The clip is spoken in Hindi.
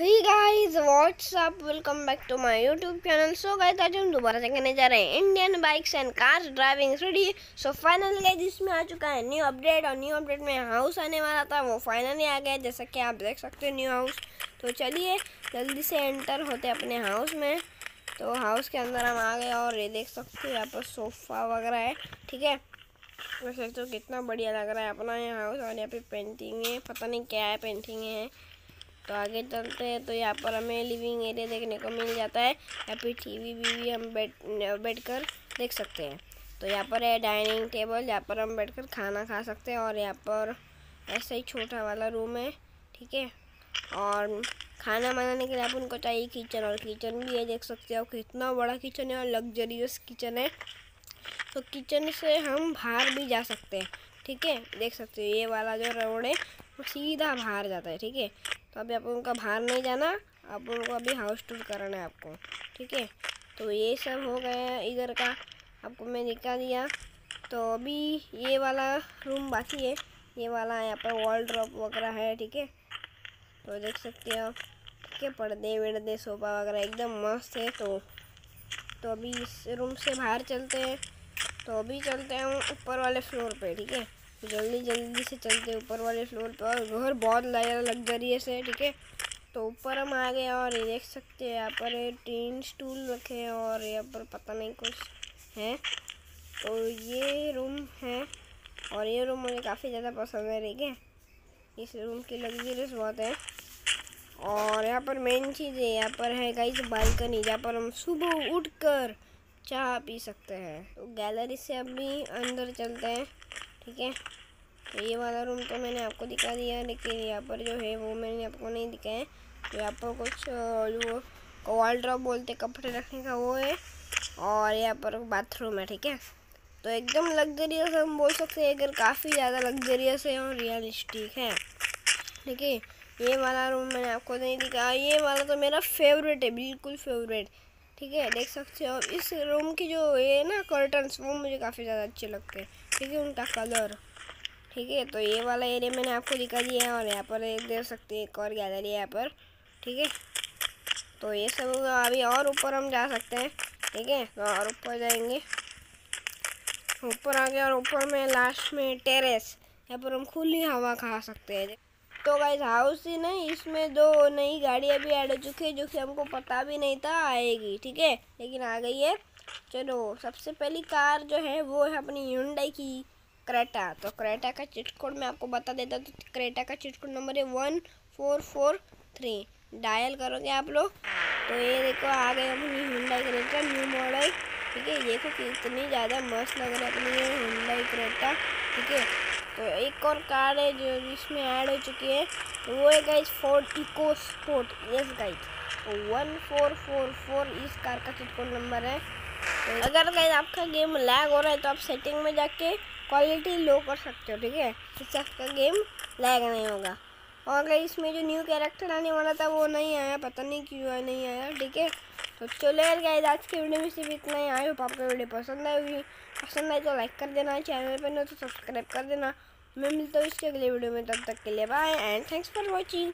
guys, what's up? Welcome back to my youtube channel. So guys, आज हम दोबारा से करने जा रहे हैं Indian bikes and cars driving ready so finally guys इसमें आ चुका है न्यू अपडेट और न्यू अपडेट में हाउस आने वाला था। वो फाइनली आ गया जैसा कि आप देख सकते हैं न्यू हाउस तो चलिए, जल्दी से एंटर होते अपने हाउस में। तो हाउस के अंदर हम आ गए और ये देख सकते हैं, यहाँ पर सोफ़ा वगैरह है, ठीक है? वैसे तो कितना बढ़िया लग रहा है अपना ये हाउस और यहाँ पे पेंटिंग है, पता नहीं क्या है पेंटिंग है। तो आगे चलते हैं। तो यहाँ पर हमें लिविंग एरिया देखने को मिल जाता है। यहाँ पे टीवी वीवी हम बैठ बैठ कर देख सकते हैं। तो यहाँ पर है डाइनिंग टेबल यहाँ पर हम बैठकर खाना खा सकते हैं और यहाँ पर ऐसा ही छोटा वाला रूम है, ठीक है? और खाना बनाने के लिए आप उनको चाहिए किचन और किचन भी है देख सकते हो। कितना बड़ा किचन है और लग्जरियस किचन है। तो किचन से हम बाहर भी जा सकते हैं, ठीक है? देख सकते हो, ये वाला जो रोड है वो सीधा बाहर जाता है, ठीक है? तो अभी आप उनका बाहर नहीं जाना, आप उनको अभी हाउस टूर कराना है आपको, ठीक है? तो ये सब हो गया इधर का, आपको मैं दिखा दिया। तो अभी ये वाला रूम बाकी है, ये वाला यहाँ पर वॉल ड्रॉप वगैरह है, ठीक है? तो देख सकते हो, ठीक है? पर्दे वर्दे, सोफा वगैरह एकदम मस्त है तो तो अभी इस रूम से बाहर चलते हैं। तो अभी चलते हैं ऊपर वाले फ्लोर पे, ठीक है? जल्दी जल्दी से चलते ऊपर वाले फ्लोर पर और घर बहुत लग्जरियस है, ठीक है? तो ऊपर हम आ गए और ये देख सकते हैं, यहाँ पर टीन स्टूल रखे हैं और यहाँ पर पता नहीं कुछ है। तो ये रूम है और ये रूम मुझे काफ़ी ज़्यादा पसंद है, ठीक है? इस रूम की लग्जरियस बहुत है। और यहाँ पर मेन चीज़ है, यहाँ पर है गाइस बालकनी जहाँ पर हम सुबह उठकर चाय पी सकते हैं। तो गैलरी से अभी अंदर चलते हैं। ठीक है? तो ये वाला रूम तो मैंने आपको दिखा दिया लेकिन यहाँ पर जो है वो मैंने आपको नहीं दिखाया तो यहाँ पर कुछ जो वॉल ड्रॉप बोलते कपड़े रखने का वो है, और यहाँ पर बाथरूम है, ठीक है? तो एकदम लग्जरियस हम बोल सकते हैं, अगर काफ़ी ज़्यादा लग्जरियस है और रियलिस्टिक है। ठीक है? ये वाला रूम मैंने आपको नहीं दिखाया ये वाला तो मेरा फेवरेट है, बिल्कुल फेवरेट ठीक है, देख सकते हो। इस रूम की जो ये ना कर्टन्स वो मुझे काफ़ी ज़्यादा अच्छे लगते हैं। ठीक है, उनका कलर ठीक है तो ये वाला एरिया मैंने आपको दिखा दिया है और यहाँ पर देख सकते हैं, एक और गैलरी यहाँ पर। ठीक है तो ये सब अभी और ऊपर हम जा सकते हैं। ठीक है तो और ऊपर जाएँगे। ऊपर आ गए और ऊपर में लास्ट में टेरेस यहाँ पर हम खुली हवा खा सकते हैं। तो गाइस हाउस ही नहीं, इसमें दो नई गाड़ियाँ भी ऐड हो चुकी है, जो कि हमको पता भी नहीं था आएगी, ठीक है? लेकिन आ गई है। चलो, सबसे पहली कार जो है, वो है अपनी ह्यूंडई की क्रेटा तो क्रेटा का चिट कोड मैं आपको बता देता हूँ तो क्रेटा का चिट कोड नंबर है one four four three dial करोगे आप लोग? तो ये देखो, आ गए अपनी हुंडई क्रेटा न्यू मॉडल ठीक है? देखो कितनी ज़्यादा मस्त लग रहा है अपनी ये हुंडई क्रेटा ठीक है? तो एक और कार है जो जिसमें ऐड हो चुकी है। तो वो है guys Ford EcoSport yes guys तो वन फोर फोर फोर इस कार का चिट कोड नंबर है? तो अगर गाइज़ आपका गेम लैग हो रहा है तो आप सेटिंग में जाके क्वालिटी लो कर सकते हो, ठीक है? इससे आपका गेम लैग नहीं होगा। और अगर इसमें जो न्यू कैरेक्टर आने वाला था वो नहीं आया, पता नहीं क्यों नहीं आया, ठीक है? तो चलो यार गाइस आज के वीडियो में सिर्फ़ इतना ही। आई होप आपको वीडियो पसंद आएगी पसंद आए तो लाइक कर देना चैनल पर नहीं तो सब्सक्राइब कर देना। मैं मिलता हूँ इसके अगले वीडियो में, तब तक के लिए bye and thanks for watching